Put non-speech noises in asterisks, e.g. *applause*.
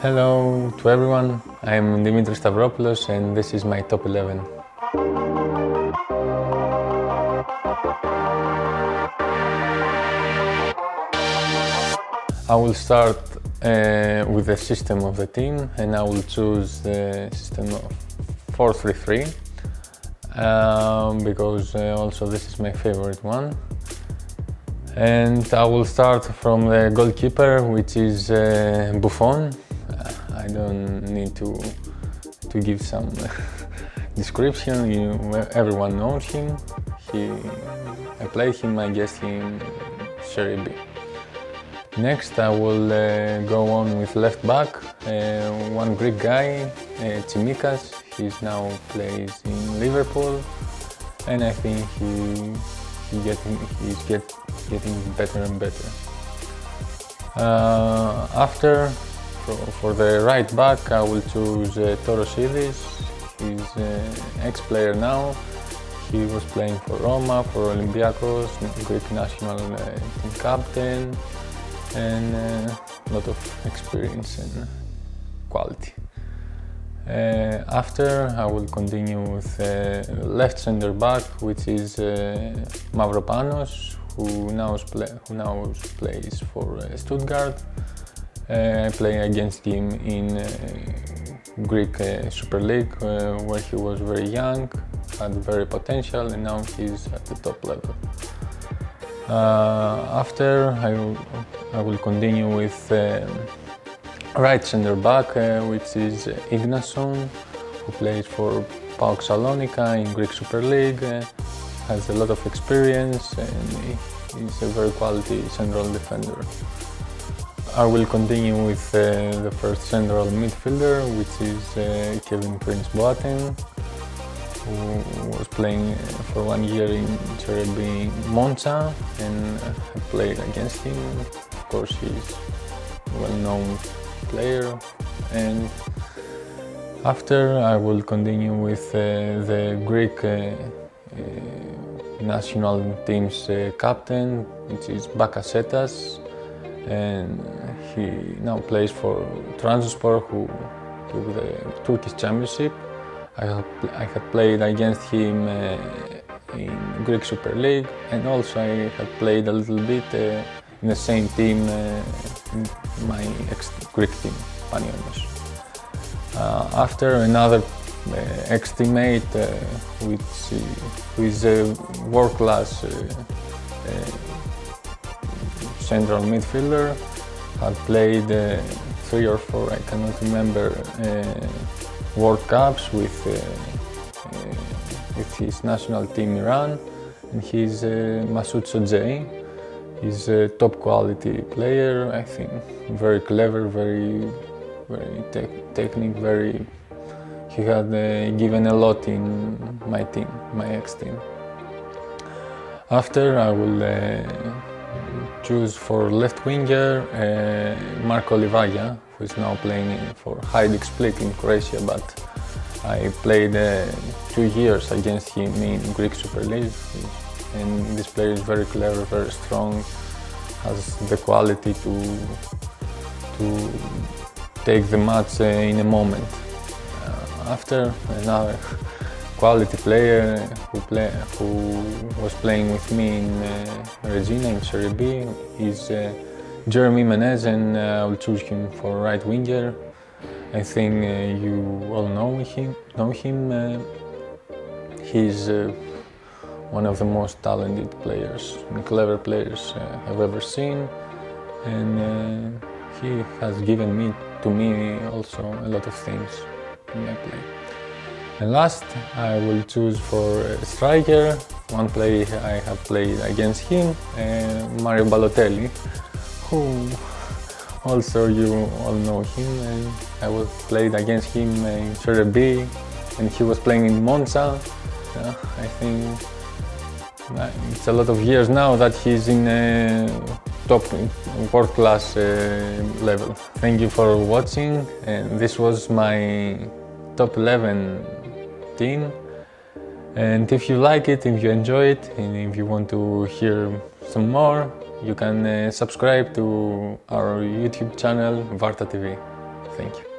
Hello to everyone. I'm Dimitris Stavropoulos and this is my top 11. I will start uh, with the system of the team and I will choose the system of 4-3-3 um, because uh, also this is my favorite one. And I will start from the goalkeeper, which is uh, Buffon. I don't need to to give some *laughs* description. You, everyone knows him. He, I played him. I guess in Serie B. Next, I will uh, go on with left back. Uh, one Greek guy, uh, Tsimikas. He's now plays in Liverpool, and I think he, he getting he's get, getting better and better. Uh, after, for, the right back, I will choose uh, Torosidis. He's an ex-player now. He was playing for Roma, for Olympiacos, Greek national uh, team captain and a uh, lot of experience and quality. Uh, after I will continue with uh, left center back, which is uh, Mavropanos, who now, who now plays for uh, Stuttgart. Uh, I play against him in Greek Super League, where he was very young, had very potential, and now he's at the top level. Uh, after I will, I will continue with uh, right center back, uh, which is Ingason, who plays for PAOK Salonika in Greek Super League, has a lot of experience and he's a very quality central defender. I will continue with uh, the first central midfielder, which is uh, Kevin Prince Boateng, who was playing for one year in Serie B Monza and I played against him. Of course, he's a well-known player. And after, I will continue with uh, the Greek uh, uh, national team's uh, captain, which is Bakasetas, and he now plays for Trabzonspor, who took the Turkish Championship. I have, I have played against him uh, in Greek Super League and also I have played a little bit uh, in the same team, uh, my ex-Greek team, Panionios. Uh, after another uh, ex-teammate, uh, which who is a world-class central midfielder, had played three or four, I cannot remember, World Cups with, uh, uh, with his national team Iran and he's uh, Masoud Shojaei. He's a top quality player, I think. Very clever, very, very te technique, very. He had uh, given a lot in my team, my ex team. After, I will uh, choose for left winger uh, Marko Livaja, who is now playing for Hajduk Split in Croatia, but I played uh, two years against him in Greek Super League, and this player is very clever, very strong, has the quality to to take the match uh, in a moment. Uh, after another *laughs* quality player who play, who was playing with me in uh, Reggina in Serie B is uh, Jeremy Menez and I will choose him for right winger. I think uh, you all know him. Know him. He's one of the most talented players and clever players uh, I've ever seen, and uh, he has given me to me also a lot of things in my play. And last, I will choose for striker. One play I have played against him, Mario Balotelli who also you all know him and I was played against him in Serie B and he was playing in Monza. Uh, I think it's a lot of years now that he's in top world class uh, level. Thank you for watching and this was my top 11 team and if you like it, if you enjoy it and if you want to hear some more you can uh, subscribe to our YouTube channel Warta TV. Thank you.